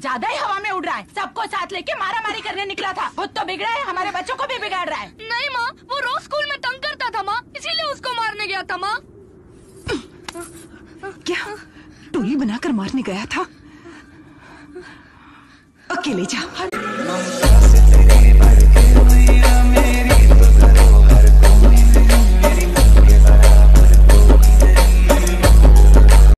ज़्यादा ही हवा में उड़ रहा है। सबको साथ लेके मारा मारी करने निकला था। खुद तो बिगड़ा है हमारे बच्चों को भी बिगाड़ रहा है। नहीं माँ वो रोज स्कूल में तंग करता था माँ। इसीलिए उसको मारने गया था माँ। क्या? टोली बनाकर मारने गया था? अकेले जा।